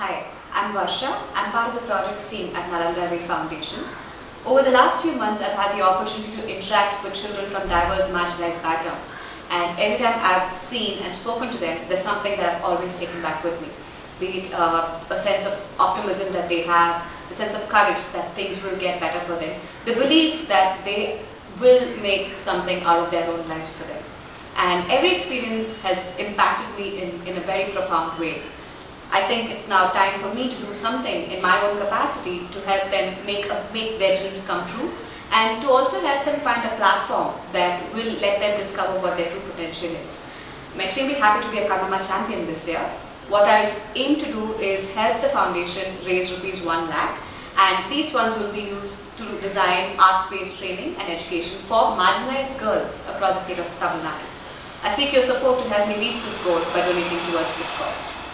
Hi, I'm Varsha. I'm part of the projects team at NalandaWay Foundation. Over the last few months, I've had the opportunity to interact with children from diverse marginalized backgrounds. And every time I've seen and spoken to them, there's something that I've always taken back with me. Be it uh, a sense of optimism that they have, the sense of courage that things will get better for them, the belief that they will make something out of their own lives for them. And every experience has impacted me in, in a very profound way. I think it's now time for me to do something in my own capacity to help them make, a, make their dreams come true and to also help them find a platform that will let them discover what their true potential is. I'm extremely happy to be a Kannama champion this year. What I aim to do is help the foundation raise rupees 1 lakh and these funds will be used to design arts-based training and education for marginalized girls across the state of Tamil Nadu. I seek your support to help me reach this goal by donating towards this cause.